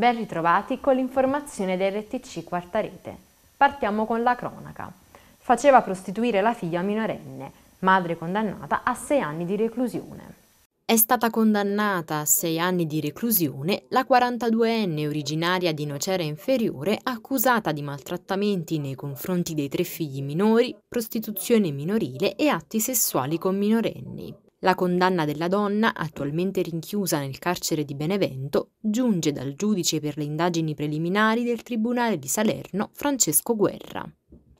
ben ritrovati con l'informazione del RTC Quarta Rete. Partiamo con la cronaca. Faceva prostituire la figlia minorenne, madre condannata a sei anni di reclusione. È stata condannata a sei anni di reclusione la 42enne originaria di Nocera Inferiore accusata di maltrattamenti nei confronti dei tre figli minori, prostituzione minorile e atti sessuali con minorenni. La condanna della donna, attualmente rinchiusa nel carcere di Benevento, giunge dal giudice per le indagini preliminari del Tribunale di Salerno, Francesco Guerra.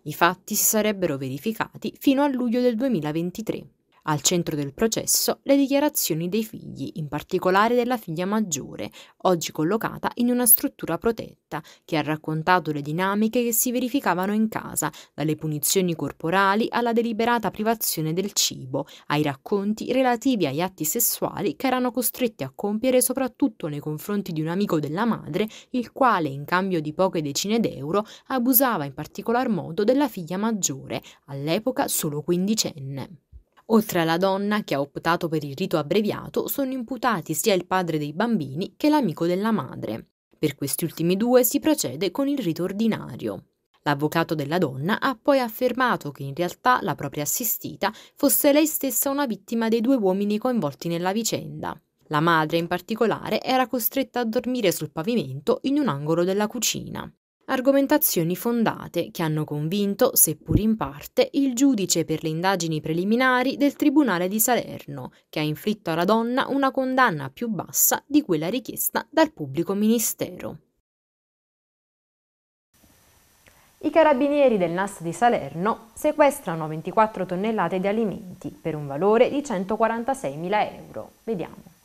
I fatti si sarebbero verificati fino a luglio del 2023. Al centro del processo le dichiarazioni dei figli, in particolare della figlia maggiore, oggi collocata in una struttura protetta, che ha raccontato le dinamiche che si verificavano in casa, dalle punizioni corporali alla deliberata privazione del cibo, ai racconti relativi agli atti sessuali che erano costretti a compiere soprattutto nei confronti di un amico della madre, il quale, in cambio di poche decine d'euro, abusava in particolar modo della figlia maggiore, all'epoca solo quindicenne. Oltre alla donna che ha optato per il rito abbreviato, sono imputati sia il padre dei bambini che l'amico della madre. Per questi ultimi due si procede con il rito ordinario. L'avvocato della donna ha poi affermato che in realtà la propria assistita fosse lei stessa una vittima dei due uomini coinvolti nella vicenda. La madre in particolare era costretta a dormire sul pavimento in un angolo della cucina argomentazioni fondate che hanno convinto, seppur in parte, il giudice per le indagini preliminari del Tribunale di Salerno, che ha inflitto alla donna una condanna più bassa di quella richiesta dal pubblico ministero. I carabinieri del NAS di Salerno sequestrano 24 tonnellate di alimenti per un valore di 146.000 euro. Vediamo.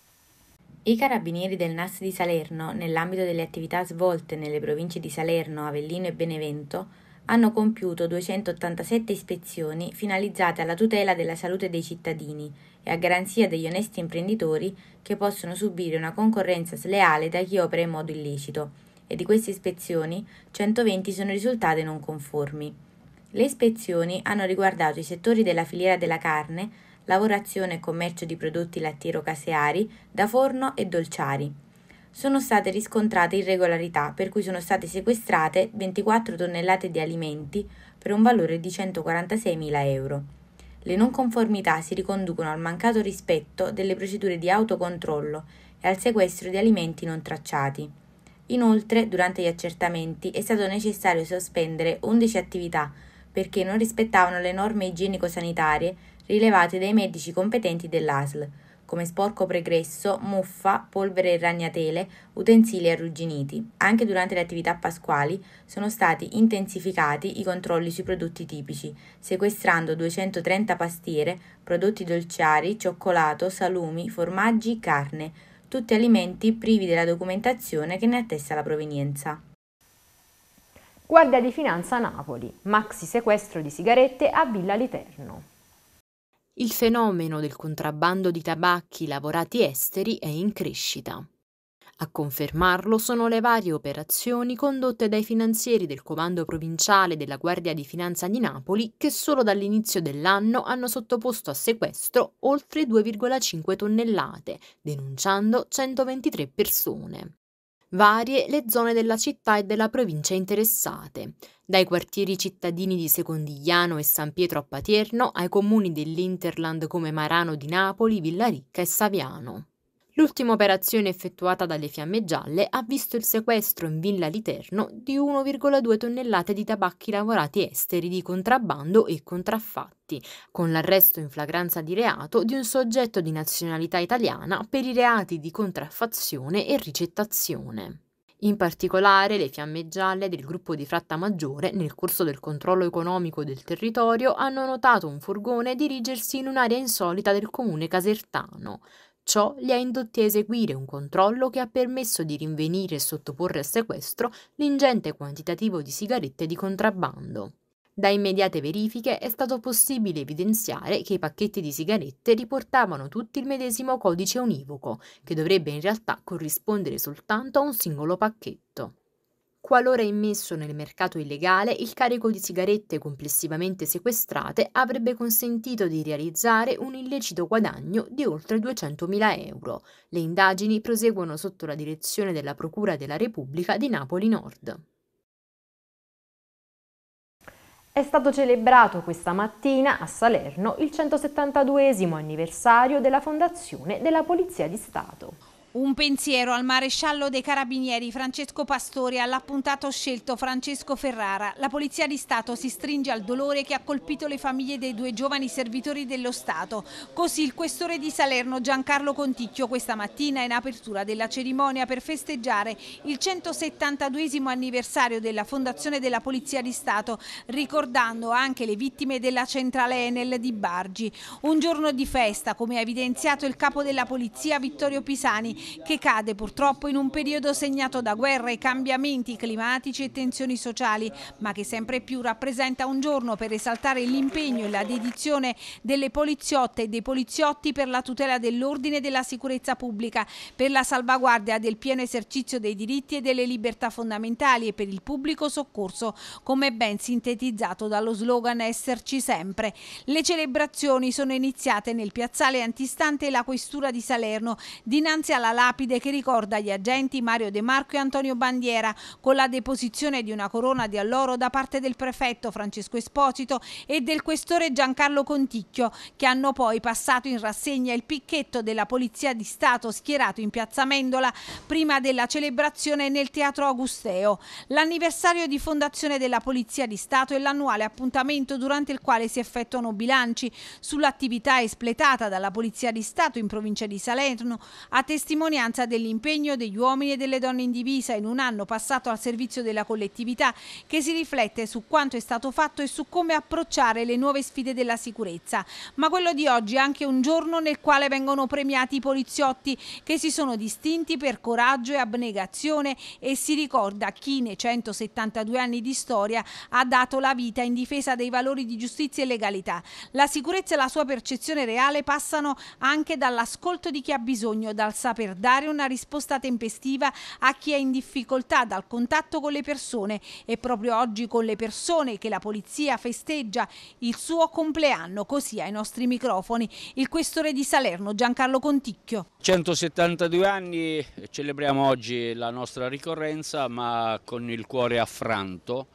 I carabinieri del NAS di Salerno, nell'ambito delle attività svolte nelle province di Salerno, Avellino e Benevento, hanno compiuto 287 ispezioni finalizzate alla tutela della salute dei cittadini e a garanzia degli onesti imprenditori che possono subire una concorrenza sleale da chi opera in modo illecito, e di queste ispezioni 120 sono risultate non conformi. Le ispezioni hanno riguardato i settori della filiera della carne, lavorazione e commercio di prodotti lattiero-caseari, da forno e dolciari. Sono state riscontrate irregolarità per cui sono state sequestrate 24 tonnellate di alimenti per un valore di 146.000 euro. Le non conformità si riconducono al mancato rispetto delle procedure di autocontrollo e al sequestro di alimenti non tracciati. Inoltre, durante gli accertamenti è stato necessario sospendere 11 attività perché non rispettavano le norme igienico-sanitarie rilevate dai medici competenti dell'ASL, come sporco pregresso, muffa, polvere e ragnatele, utensili arrugginiti. Anche durante le attività pasquali sono stati intensificati i controlli sui prodotti tipici, sequestrando 230 pastiere, prodotti dolciari, cioccolato, salumi, formaggi, carne, tutti alimenti privi della documentazione che ne attesta la provenienza. Guardia di Finanza Napoli, maxi sequestro di sigarette a Villa Literno. Il fenomeno del contrabbando di tabacchi lavorati esteri è in crescita. A confermarlo sono le varie operazioni condotte dai finanzieri del Comando Provinciale della Guardia di Finanza di Napoli che solo dall'inizio dell'anno hanno sottoposto a sequestro oltre 2,5 tonnellate, denunciando 123 persone. Varie le zone della città e della provincia interessate, dai quartieri cittadini di Secondigliano e San Pietro a Patierno ai comuni dell'Interland come Marano di Napoli, Villaricca e Saviano. L'ultima operazione effettuata dalle Fiamme Gialle ha visto il sequestro in Villa Literno di 1,2 tonnellate di tabacchi lavorati esteri di contrabbando e contraffatti, con l'arresto in flagranza di reato di un soggetto di nazionalità italiana per i reati di contraffazione e ricettazione. In particolare, le fiamme gialle del gruppo di Fratta Maggiore, nel corso del controllo economico del territorio, hanno notato un furgone dirigersi in un'area insolita del comune casertano, Ciò li ha indotti a eseguire un controllo che ha permesso di rinvenire e sottoporre a sequestro l'ingente quantitativo di sigarette di contrabbando. Da immediate verifiche è stato possibile evidenziare che i pacchetti di sigarette riportavano tutti il medesimo codice univoco, che dovrebbe in realtà corrispondere soltanto a un singolo pacchetto. Qualora immesso nel mercato illegale, il carico di sigarette complessivamente sequestrate avrebbe consentito di realizzare un illecito guadagno di oltre 200.000 euro. Le indagini proseguono sotto la direzione della Procura della Repubblica di Napoli Nord. È stato celebrato questa mattina a Salerno il 172 anniversario della fondazione della Polizia di Stato. Un pensiero al maresciallo dei carabinieri Francesco Pastori e all'appuntato scelto Francesco Ferrara. La Polizia di Stato si stringe al dolore che ha colpito le famiglie dei due giovani servitori dello Stato. Così il questore di Salerno Giancarlo Conticchio questa mattina in apertura della cerimonia per festeggiare il 172 anniversario della fondazione della Polizia di Stato, ricordando anche le vittime della centrale Enel di Bargi. Un giorno di festa, come ha evidenziato il capo della Polizia Vittorio Pisani, che cade purtroppo in un periodo segnato da guerre, cambiamenti climatici e tensioni sociali, ma che sempre più rappresenta un giorno per esaltare l'impegno e la dedizione delle poliziotte e dei poliziotti per la tutela dell'ordine e della sicurezza pubblica, per la salvaguardia del pieno esercizio dei diritti e delle libertà fondamentali e per il pubblico soccorso, come ben sintetizzato dallo slogan Esserci sempre. Le celebrazioni sono iniziate nel piazzale antistante la questura di Salerno, dinanzi alla lapide che ricorda gli agenti Mario De Marco e Antonio Bandiera, con la deposizione di una corona di alloro da parte del prefetto Francesco Esposito e del questore Giancarlo Conticchio, che hanno poi passato in rassegna il picchetto della Polizia di Stato schierato in piazza Mendola prima della celebrazione nel Teatro Augusteo. L'anniversario di fondazione della Polizia di Stato è l'annuale appuntamento durante il quale si effettuano bilanci sull'attività espletata dalla Polizia di Stato in provincia di Salerno, a testimonianza testimonianza dell'impegno degli uomini e delle donne in divisa in un anno passato al servizio della collettività che si riflette su quanto è stato fatto e su come approcciare le nuove sfide della sicurezza. Ma quello di oggi è anche un giorno nel quale vengono premiati i poliziotti che si sono distinti per coraggio e abnegazione e si ricorda chi nei 172 anni di storia ha dato la vita in difesa dei valori di giustizia e legalità. La sicurezza e la sua percezione reale passano anche dall'ascolto di chi ha bisogno, dal saper dare una risposta tempestiva a chi è in difficoltà dal contatto con le persone e proprio oggi con le persone che la polizia festeggia il suo compleanno, così ai nostri microfoni il questore di Salerno Giancarlo Conticchio. 172 anni, celebriamo oggi la nostra ricorrenza ma con il cuore affranto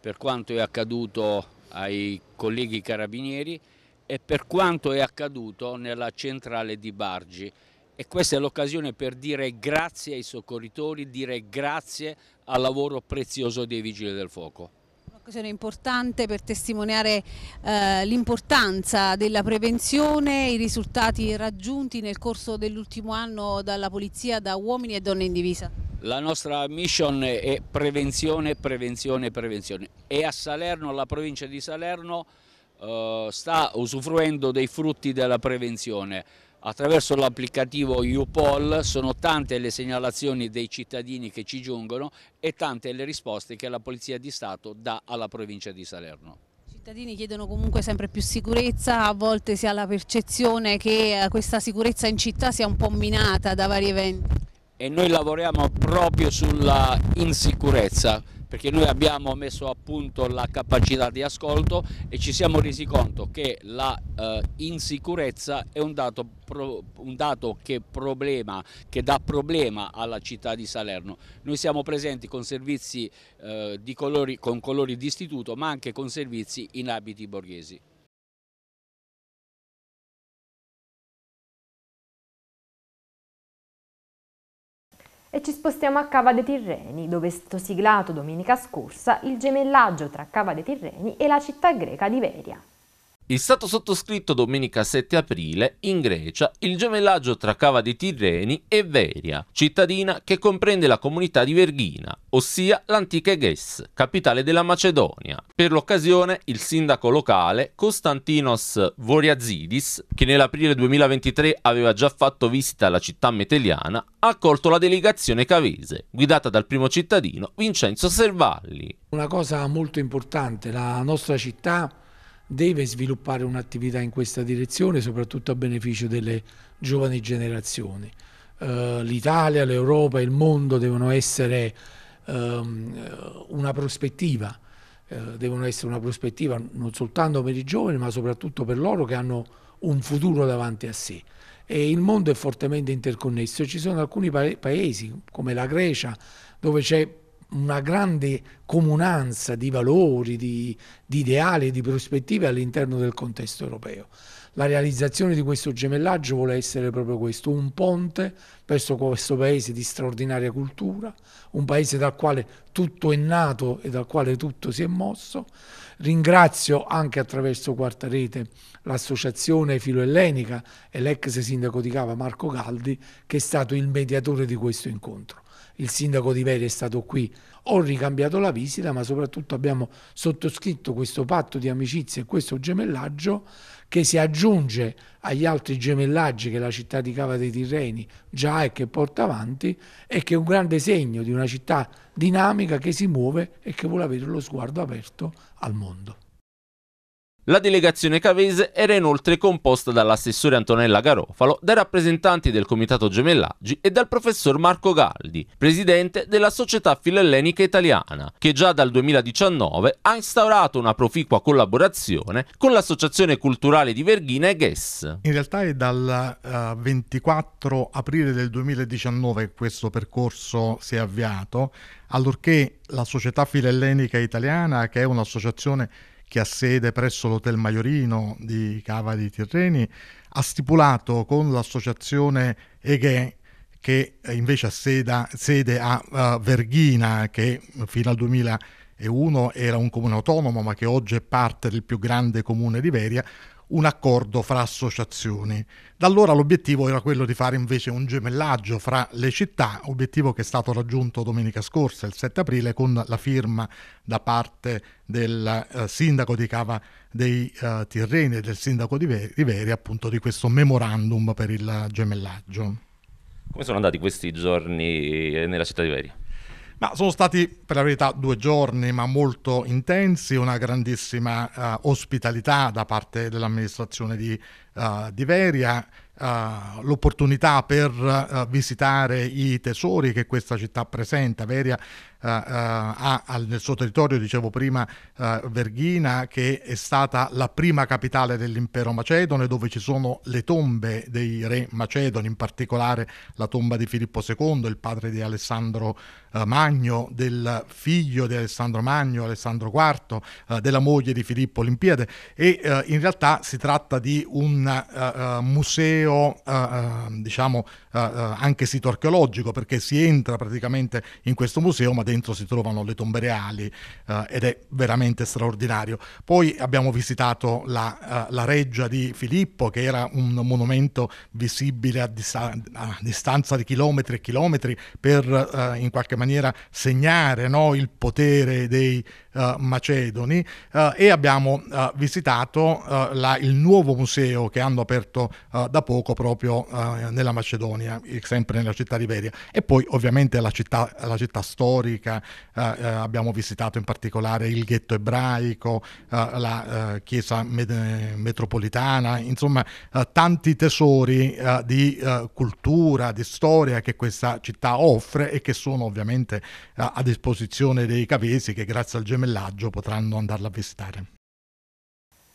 per quanto è accaduto ai colleghi carabinieri e per quanto è accaduto nella centrale di Bargi e questa è l'occasione per dire grazie ai soccorritori, dire grazie al lavoro prezioso dei Vigili del Fuoco. Un'occasione importante per testimoniare eh, l'importanza della prevenzione, i risultati raggiunti nel corso dell'ultimo anno dalla Polizia da uomini e donne in divisa. La nostra mission è prevenzione, prevenzione, prevenzione e a Salerno, la provincia di Salerno, eh, sta usufruendo dei frutti della prevenzione attraverso l'applicativo UPOL sono tante le segnalazioni dei cittadini che ci giungono e tante le risposte che la Polizia di Stato dà alla provincia di Salerno. I cittadini chiedono comunque sempre più sicurezza, a volte si ha la percezione che eh, questa sicurezza in città sia un po' minata da vari eventi. E noi lavoriamo proprio sulla insicurezza, perché noi abbiamo messo a punto la capacità di ascolto e ci siamo resi conto che la eh, insicurezza è un dato, pro, un dato che, problema, che, dà problema alla città di Salerno. Noi siamo presenti con servizi eh, colori, con colori di istituto ma anche con servizi in abiti borghesi. E ci spostiamo a Cava dei Tirreni, dove è stato siglato domenica scorsa il gemellaggio tra Cava dei Tirreni e la città greca di Veria. È stato sottoscritto domenica 7 aprile in Grecia il gemellaggio tra Cava dei Tirreni e Veria, cittadina che comprende la comunità di Verghina, ossia l'antica Eges, capitale della Macedonia. Per l'occasione il sindaco locale Konstantinos Voriazidis, che nell'aprile 2023 aveva già fatto visita alla città meteliana, ha accolto la delegazione cavese, guidata dal primo cittadino Vincenzo Servalli. Una cosa molto importante, la nostra città deve sviluppare un'attività in questa direzione, soprattutto a beneficio delle giovani generazioni. Uh, L'Italia, l'Europa, il mondo devono essere ehm, una prospettiva, eh, devono essere una prospettiva non soltanto per i giovani ma soprattutto per loro che hanno un futuro davanti a sé. E il mondo è fortemente interconnesso, ci sono alcuni pa- paesi come la Grecia dove c'è una grande comunanza di valori, di, di ideali e di prospettive all'interno del contesto europeo. La realizzazione di questo gemellaggio vuole essere proprio questo, un ponte verso questo paese di straordinaria cultura, un paese dal quale tutto è nato e dal quale tutto si è mosso. Ringrazio anche attraverso Quarta Rete l'associazione filoellenica e l'ex sindaco di Cava Marco Galdi che è stato il mediatore di questo incontro il sindaco di Veri è stato qui, ho ricambiato la visita, ma soprattutto abbiamo sottoscritto questo patto di amicizia e questo gemellaggio che si aggiunge agli altri gemellaggi che la città di Cava dei Tirreni già è che porta avanti e che è un grande segno di una città dinamica che si muove e che vuole avere lo sguardo aperto al mondo. La delegazione cavese era inoltre composta dall'assessore Antonella Garofalo, dai rappresentanti del Comitato Gemellaggi e dal professor Marco Galdi, presidente della Società Filellenica Italiana, che già dal 2019 ha instaurato una proficua collaborazione con l'Associazione Culturale di Verghina e GES. In realtà è dal uh, 24 aprile del 2019 che questo percorso si è avviato, allorché la Società Filellenica Italiana, che è un'associazione che ha sede presso l'Hotel Maiorino di Cava di Tirreni, ha stipulato con l'associazione EGE che invece ha sede, sede a uh, Verghina, che fino al 2001 era un comune autonomo, ma che oggi è parte del più grande comune di Veria, un accordo fra associazioni. Da allora l'obiettivo era quello di fare invece un gemellaggio fra le città, obiettivo che è stato raggiunto domenica scorsa, il 7 aprile, con la firma da parte del uh, sindaco di Cava dei uh, Tirreni e del sindaco di, Veri, di Veri, appunto di questo memorandum per il gemellaggio. Come sono andati questi giorni nella città di Veri? Ma sono stati per la verità due giorni, ma molto intensi, una grandissima uh, ospitalità da parte dell'amministrazione di, uh, di Veria, uh, l'opportunità per visitare i tesori che questa città presenta. Veria Uh, ha nel suo territorio, dicevo prima, uh, Verghina, che è stata la prima capitale dell'impero macedone, dove ci sono le tombe dei re macedoni, in particolare la tomba di Filippo II, il padre di Alessandro uh, Magno, del figlio di Alessandro Magno, Alessandro IV, della moglie di Filippo Olimpiade. E in realtà si tratta di un museo, diciamo, anche sito archeologico, perché si entra praticamente in questo museo, ma dentro si trovano le tombe reali eh, ed è veramente straordinario. Poi abbiamo visitato la, la, reggia di Filippo che era un monumento visibile a, dis- a distanza di chilometri e chilometri per in qualche maniera segnare no, il potere dei uh, macedoni e abbiamo visitato la, il nuovo museo che hanno aperto da poco proprio nella Macedonia, sempre nella città di Veria e poi ovviamente la città, la città storica eh, eh, abbiamo visitato in particolare il ghetto ebraico, eh, la eh, chiesa met- metropolitana, insomma eh, tanti tesori eh, di cultura, di storia che questa città offre e che sono ovviamente a disposizione dei cavesi che grazie al gemellaggio potranno andarla a visitare.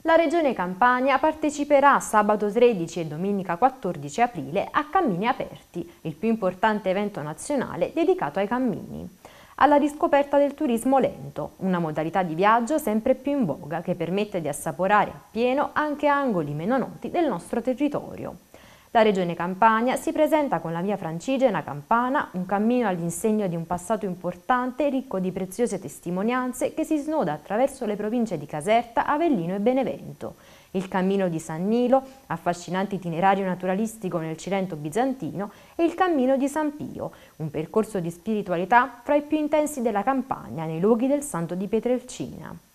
La Regione Campania parteciperà sabato 13 e domenica 14 aprile a Cammini Aperti, il più importante evento nazionale dedicato ai cammini alla riscoperta del turismo lento, una modalità di viaggio sempre più in voga che permette di assaporare appieno anche angoli meno noti del nostro territorio. La Regione Campania si presenta con la via Francigena Campana, un cammino all'insegno di un passato importante ricco di preziose testimonianze che si snoda attraverso le province di Caserta, Avellino e Benevento il Cammino di San Nilo, affascinante itinerario naturalistico nel Cilento bizantino, e il Cammino di San Pio, un percorso di spiritualità fra i più intensi della campagna nei luoghi del Santo di Pietrelcina.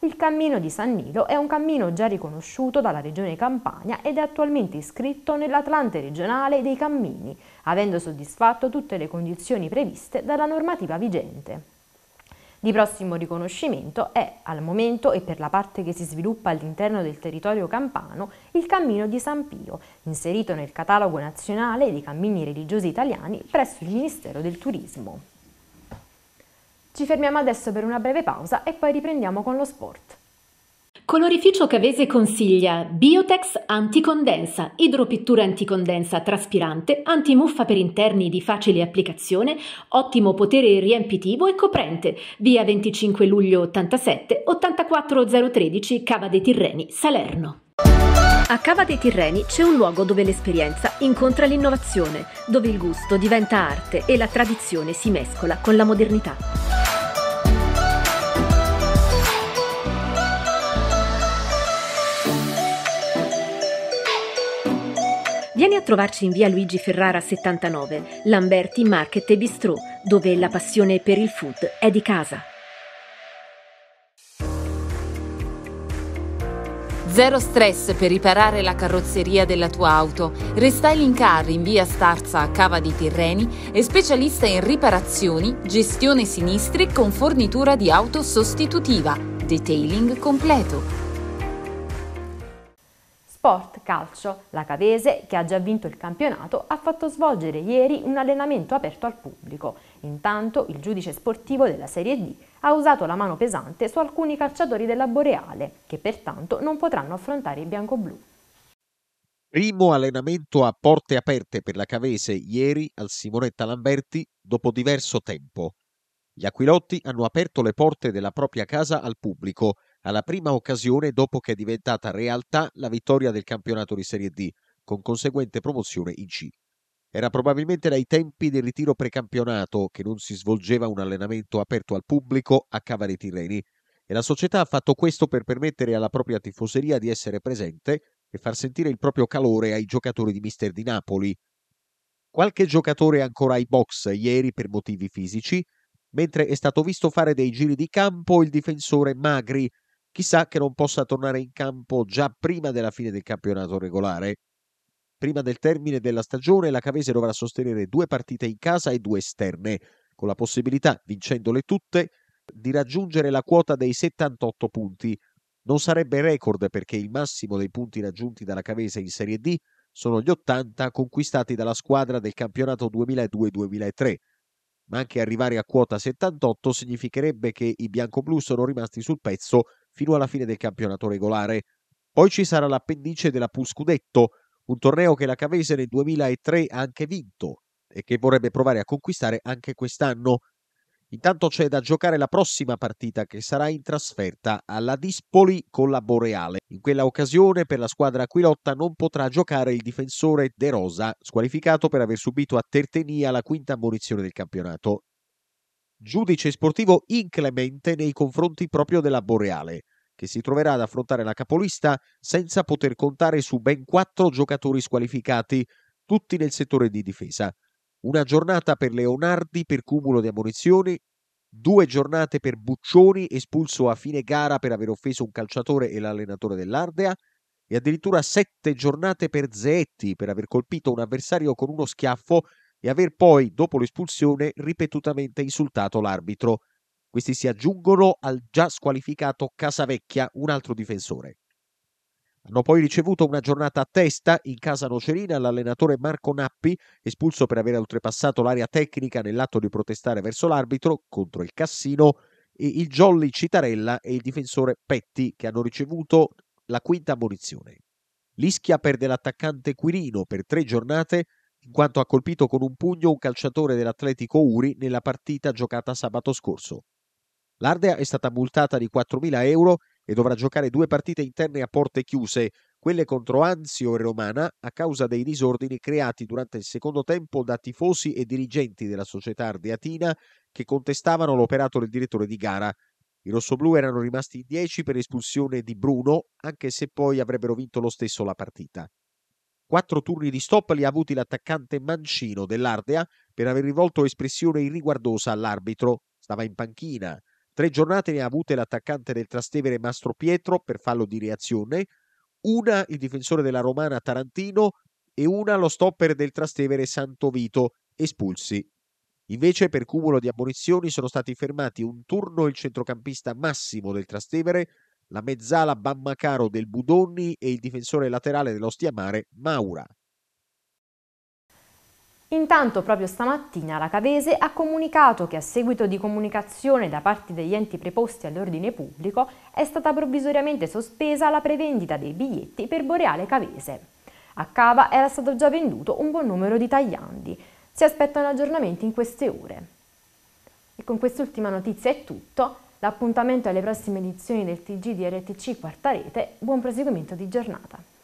Il Cammino di San Nilo è un cammino già riconosciuto dalla Regione Campania ed è attualmente iscritto nell'Atlante regionale dei cammini, avendo soddisfatto tutte le condizioni previste dalla normativa vigente. Di prossimo riconoscimento è, al momento e per la parte che si sviluppa all'interno del territorio campano, il Cammino di San Pio, inserito nel catalogo nazionale dei cammini religiosi italiani presso il Ministero del Turismo. Ci fermiamo adesso per una breve pausa e poi riprendiamo con lo sport. Colorificio Cavese consiglia Biotex anticondensa, idropittura anticondensa traspirante, antimuffa per interni di facile applicazione, ottimo potere riempitivo e coprente. Via 25 luglio 87 84013 Cava dei Tirreni, Salerno. A Cava dei Tirreni c'è un luogo dove l'esperienza incontra l'innovazione, dove il gusto diventa arte e la tradizione si mescola con la modernità. Trovarci in via Luigi Ferrara 79, Lamberti Market e Bistrò, dove la passione per il food è di casa. Zero stress per riparare la carrozzeria della tua auto. Restyling Car in via Starza a Cava di Tirreni è specialista in riparazioni, gestione sinistri con fornitura di auto sostitutiva, detailing completo. Sport Calcio. La Cavese, che ha già vinto il campionato, ha fatto svolgere ieri un allenamento aperto al pubblico. Intanto il giudice sportivo della Serie D ha usato la mano pesante su alcuni calciatori della Boreale, che pertanto non potranno affrontare i biancoblù. Primo allenamento a porte aperte per la Cavese ieri al Simonetta Lamberti dopo diverso tempo. Gli Aquilotti hanno aperto le porte della propria casa al pubblico alla prima occasione dopo che è diventata realtà la vittoria del campionato di Serie D, con conseguente promozione in C. Era probabilmente dai tempi del ritiro precampionato che non si svolgeva un allenamento aperto al pubblico a Cava dei Tirreni e la società ha fatto questo per permettere alla propria tifoseria di essere presente e far sentire il proprio calore ai giocatori di Mister di Napoli. Qualche giocatore ancora ai box ieri per motivi fisici, mentre è stato visto fare dei giri di campo il difensore Magri, Chissà che non possa tornare in campo già prima della fine del campionato regolare. Prima del termine della stagione la Cavese dovrà sostenere due partite in casa e due esterne, con la possibilità, vincendole tutte, di raggiungere la quota dei 78 punti. Non sarebbe record perché il massimo dei punti raggiunti dalla Cavese in Serie D sono gli 80 conquistati dalla squadra del campionato 2002-2003 ma anche arrivare a quota 78 significherebbe che i biancoblù sono rimasti sul pezzo fino alla fine del campionato regolare. Poi ci sarà l'appendice della Pool Scudetto, un torneo che la Cavese nel 2003 ha anche vinto e che vorrebbe provare a conquistare anche quest'anno. Intanto c'è da giocare la prossima partita che sarà in trasferta alla Dispoli con la Boreale. In quella occasione per la squadra aquilotta non potrà giocare il difensore De Rosa, squalificato per aver subito a Tertenia la quinta ammonizione del campionato. Giudice sportivo inclemente nei confronti proprio della Boreale, che si troverà ad affrontare la capolista senza poter contare su ben quattro giocatori squalificati, tutti nel settore di difesa. Una giornata per Leonardi per cumulo di ammonizioni, due giornate per Buccioni espulso a fine gara per aver offeso un calciatore e l'allenatore dell'Ardea e addirittura sette giornate per Zeetti per aver colpito un avversario con uno schiaffo e aver poi, dopo l'espulsione, ripetutamente insultato l'arbitro. Questi si aggiungono al già squalificato Casavecchia, un altro difensore. Hanno poi ricevuto una giornata a testa in casa Nocerina l'allenatore Marco Nappi, espulso per aver oltrepassato l'area tecnica nell'atto di protestare verso l'arbitro contro il Cassino, e il Jolly Citarella e il difensore Petti, che hanno ricevuto la quinta ammonizione. L'Ischia perde l'attaccante Quirino per tre giornate in quanto ha colpito con un pugno un calciatore dell'Atletico Uri nella partita giocata sabato scorso. L'Ardea è stata multata di 4.000 euro e dovrà giocare due partite interne a porte chiuse, quelle contro Anzio e Romana, a causa dei disordini creati durante il secondo tempo da tifosi e dirigenti della società ardeatina che contestavano l'operato del direttore di gara. I rossoblù erano rimasti in 10 per espulsione di Bruno, anche se poi avrebbero vinto lo stesso la partita. Quattro turni di stop li ha avuti l'attaccante Mancino dell'Ardea per aver rivolto espressione irriguardosa all'arbitro. Stava in panchina, Tre giornate ne ha avute l'attaccante del Trastevere Mastro Pietro per fallo di reazione, una il difensore della Romana Tarantino e una lo stopper del Trastevere Santo Vito, espulsi. Invece per cumulo di ammonizioni sono stati fermati un turno il centrocampista Massimo del Trastevere, la mezzala Bammacaro del Budonni e il difensore laterale dello Stiamare Maura. Intanto proprio stamattina la Cavese ha comunicato che a seguito di comunicazione da parte degli enti preposti all'ordine pubblico è stata provvisoriamente sospesa la prevendita dei biglietti per Boreale Cavese. A Cava era stato già venduto un buon numero di tagliandi. Si aspettano aggiornamenti in queste ore. E con quest'ultima notizia è tutto. L'appuntamento alle prossime edizioni del TG di RTC Quarta Rete. Buon proseguimento di giornata.